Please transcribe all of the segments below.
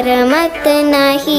करमत नाही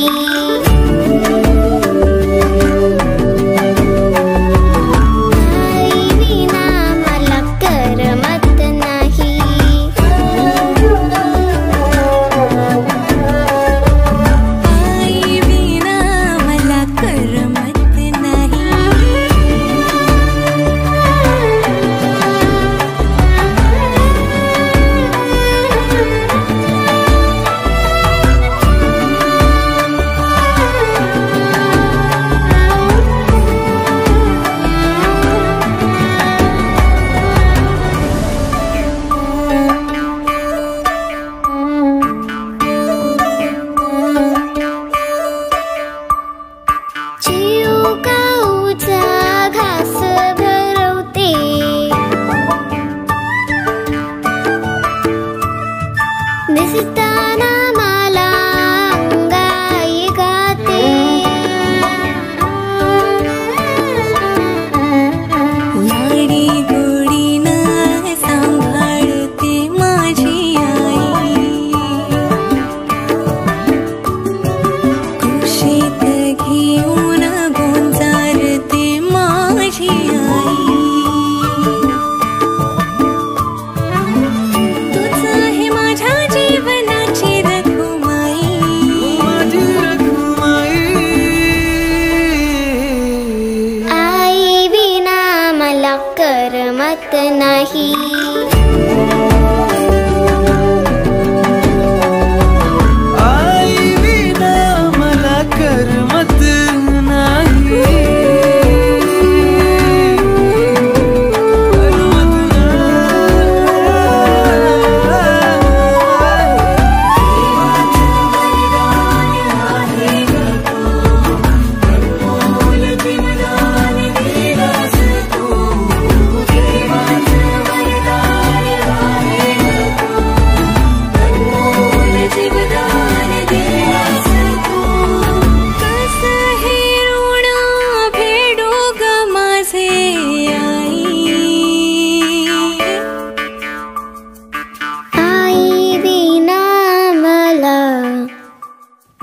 करमत नाही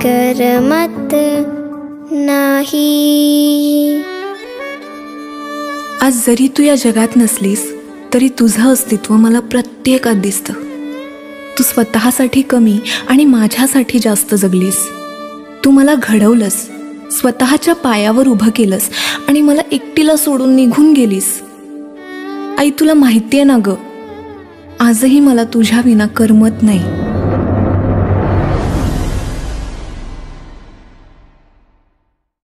करमत नाही. आज जरी तू या जगात नसलीस तरी तुझं अस्तित्व मला प्रत्येकात दिसतं. तू स्वतःसाठी कमी आणि माझ्यासाठी जास्त जगलीस. तू मला घडवलंस स्वतःच्या पायावर उभं केलंस आणि मला एकटीला सोडून निघून गेलीस. आई तुला माहिती आहे ना ग? आजही मला तुझ्या विना करमत नाही.